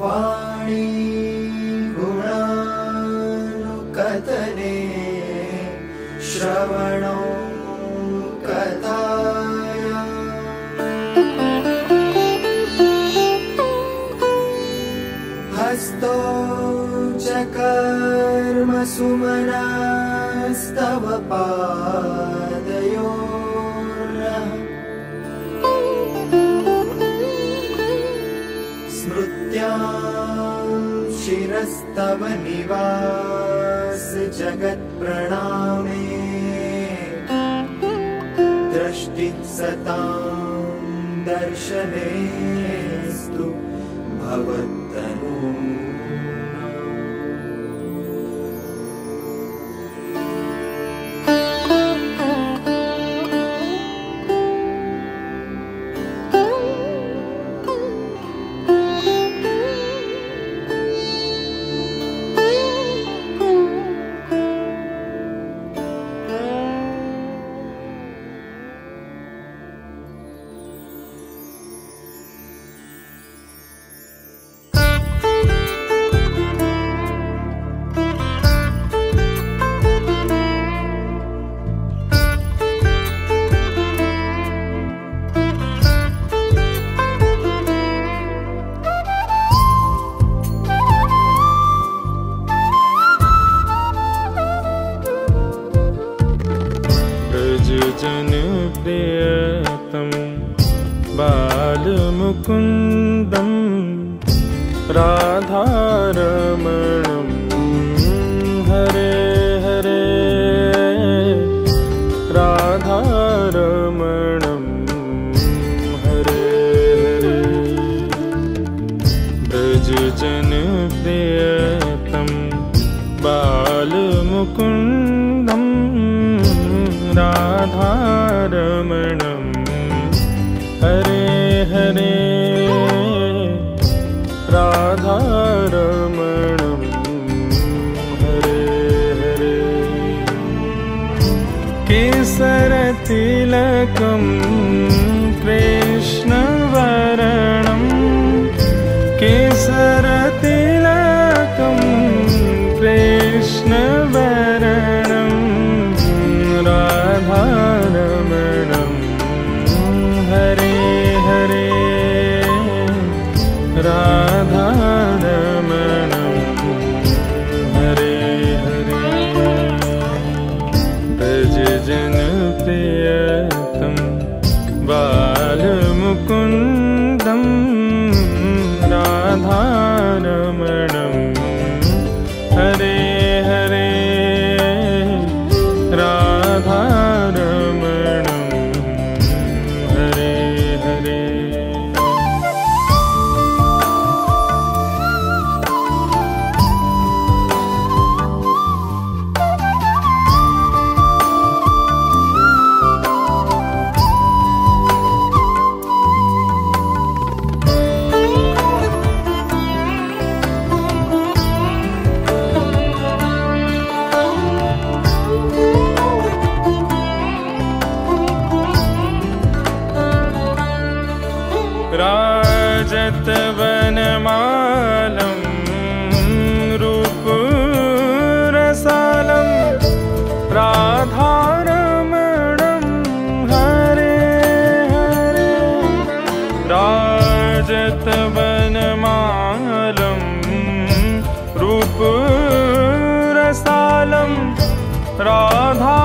वाणी गुणानुकथने श्रवणो कथाया। हस्तो च कर्मसुमनास्तव पादयो शिरस्तव निवास जगत्प्रणामे दृष्टिः सतां दर्शनेस्तु भवत्तनु बालमुकुन्दं राधारमणं हरे हरे राधारमणं हरे हरे। ब्रजजन प्रियतं बालमुकुन्दं राधारमणं केसरतिलकं कृष्णवरणं राधारमणं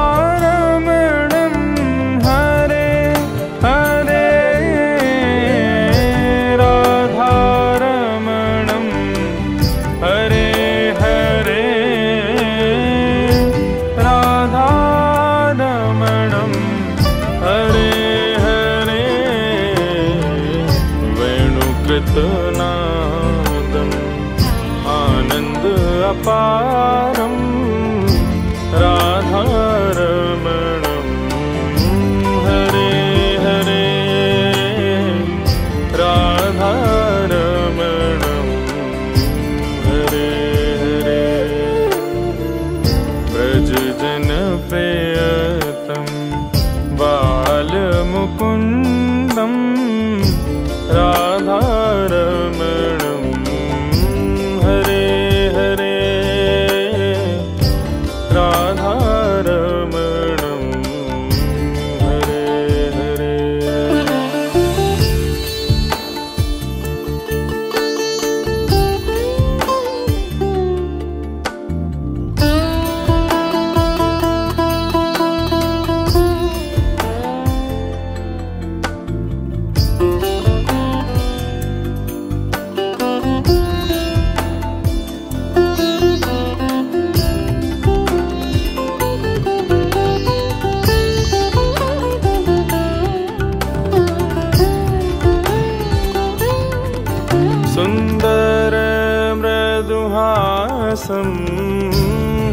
हरे हरे। राधारमणं हरे हरे। राधारमणं हरे हरे। वेणुकृतनादम्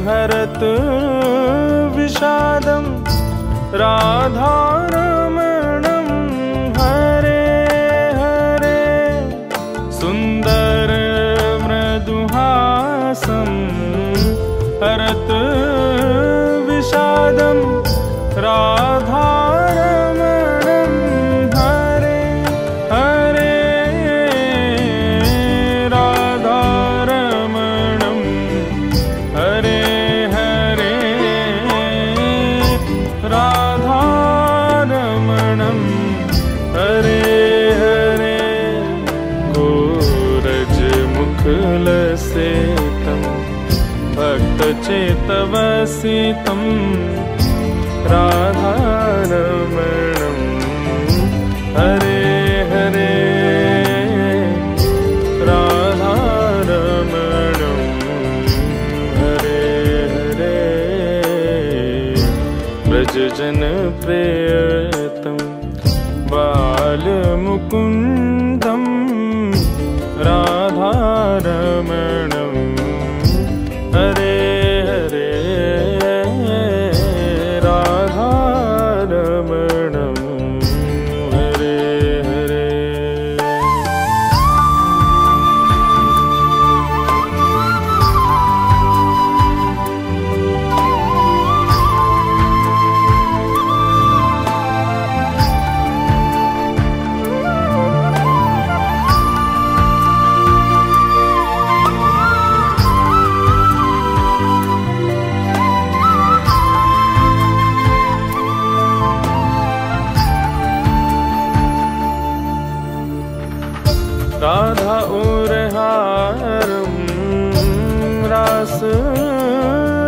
हरत विषादं राधारमणं हरे हरे। सुन्दर मृदुहासं हरत भक्तचेतवसितं राधारमणं। हरे हरे राधारमणं। हरे हरे व्रजजनप्रियतं बालमुकुन्दं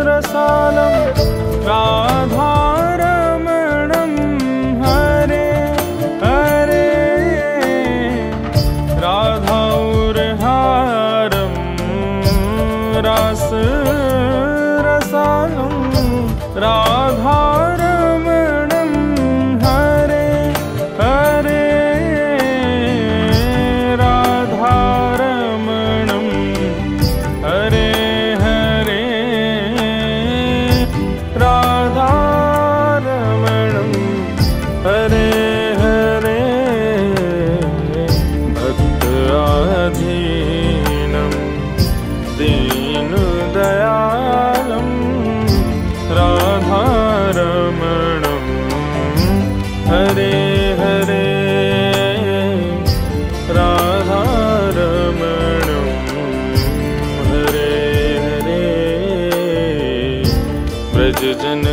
रसालं राधारमणं हरे हरे। राधा रास रसालं राधारमणं हरे व्रजजनप्रिय